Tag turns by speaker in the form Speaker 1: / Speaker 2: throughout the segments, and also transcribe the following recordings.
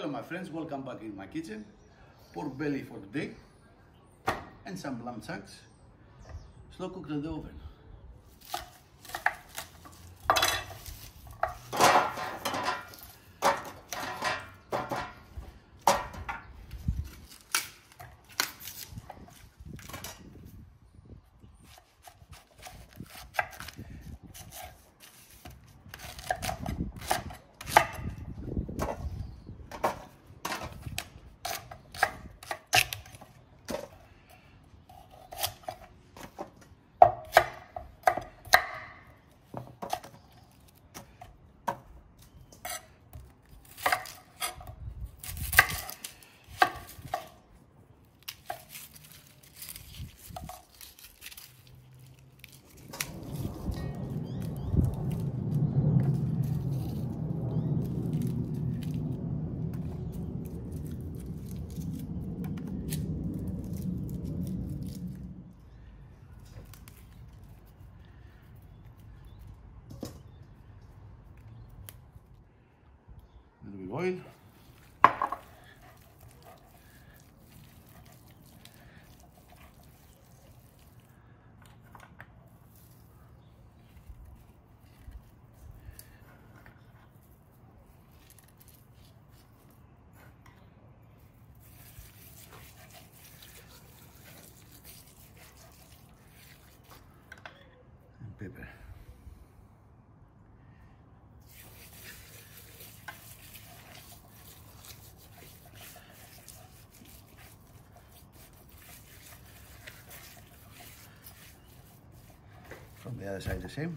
Speaker 1: Hello my friends, welcome back in my kitchen. Pork belly for today and some lamb chunks. Slow cooked in the oven. Oil. And pepper. From the other side the same.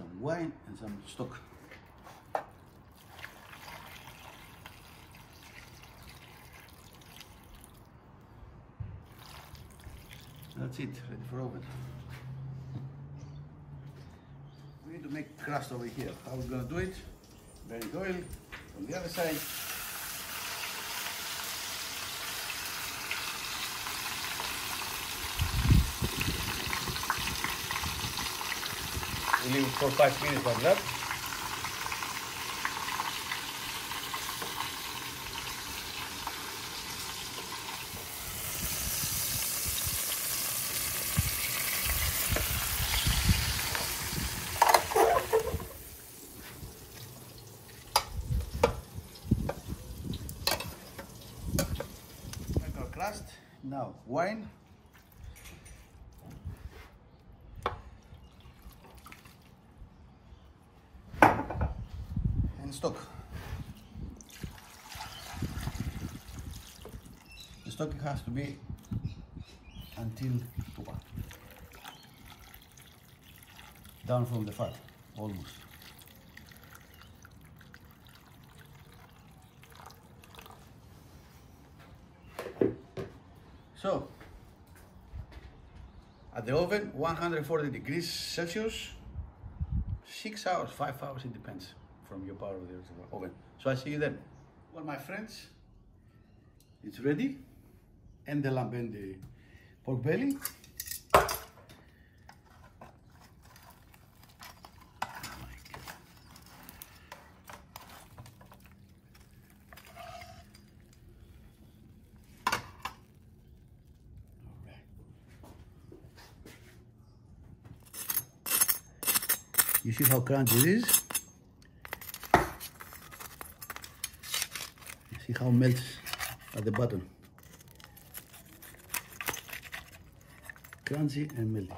Speaker 1: Some wine and some stock. That's it, ready for oven. We need to make crust over here. How we gonna do it? Very oil on the other side. Leave it for five minutes like that. Now wine. And stock. The stock has to be until down from the fat, almost. So, at the oven, 140 degrees Celsius, six hours, five hours, it depends from your power there. Okay. So I see you then. Well, my friends, it's ready. And the lamb and the pork belly. You see how crunchy it is? See how melts at the bottom. Crunchy and melting.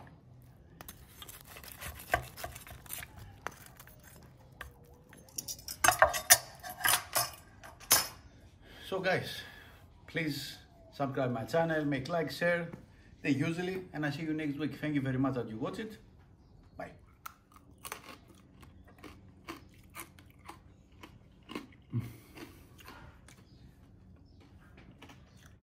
Speaker 1: So guys, please subscribe my channel, make like, share, the usually, and I see you next week. Thank you very much that you watch it.